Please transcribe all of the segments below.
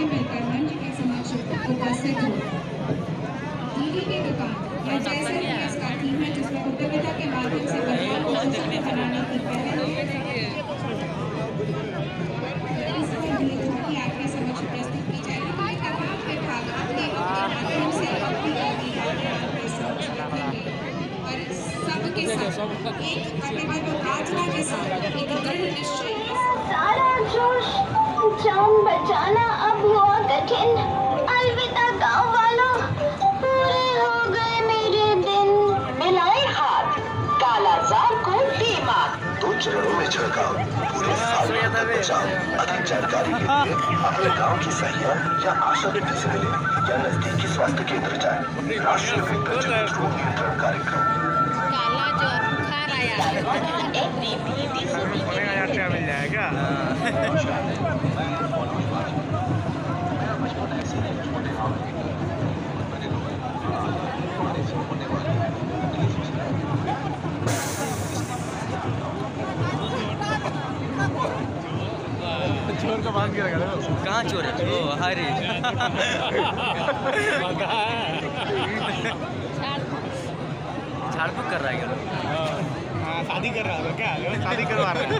आगे मिलकर मंच के समक्ष उपस्थित हो। दीदी की दुकान या जैसे इसका थीम है जिसमें उद्यमिता के माध्यम से परिवार को सशक्त बनाने की पहल है। इस समय आपके समक्ष प्रस्तुत की जाएगी। तमाम विभाग अपने अपने माध्यम से अपनी अपनी बातें आपके समक्ष रखेंगे। और सबके साथ एक अभिमत आचना के साथ एक दृढ़ निश्चय। के सारा जोश जान बचाना अब हुआ कठिन। अलविदा गाँव वालों पूरे हो गए मेरे दिन। मिलाए हाथ कालाजार को दीमक दो चरणों में छिड़काव पूरे साल बचाव। अधिक जानकारी के लिए अपने गाँव की सहिया या आशा मित्र से मिले या नजदीकी स्वास्थ्य केंद्र जाए। राष्ट्रीय वेक्टर रोग नियंत्रण कार्यक्रम। आया मिल जाएगा चोर को बाँध के रखा था कहाँ चोर है? ओ हरी झाड़ फूक कर रहा है क्या शादी कर रहा था क्या? शादी करवा रहा है।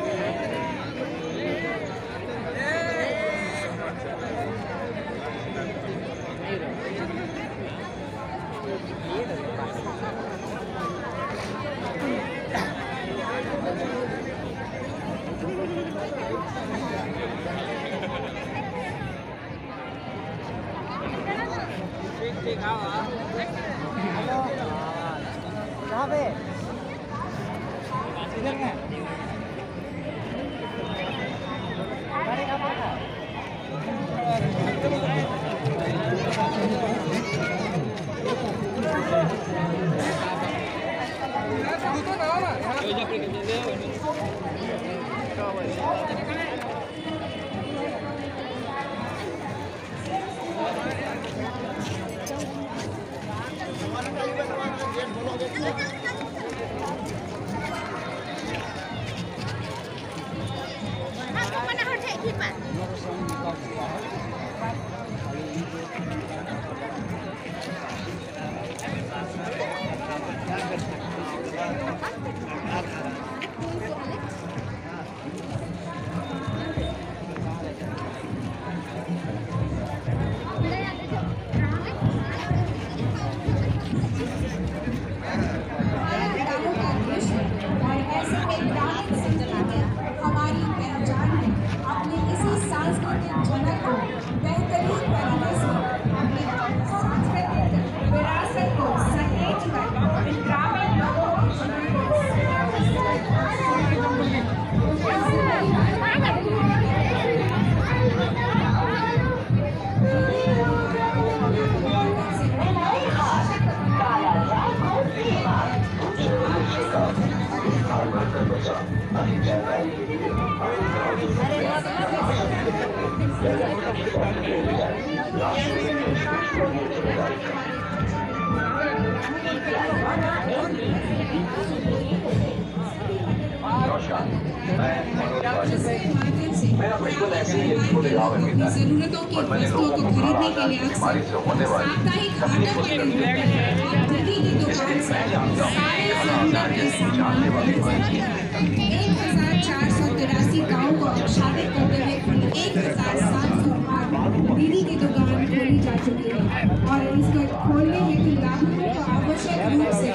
यहाँ पे जरूरतों की वस्तुओं को खरीदने के लिए साप्ताहिक मंडी और दीदी की दुकान से सारे ज़रूरत के सामान शादी करते हुए एक हज़ार सात सौ आठ दीदी की दुकान खोली जा चुकी है। और इसके खोलने हेतु लाभुकों को आवश्यक रूप से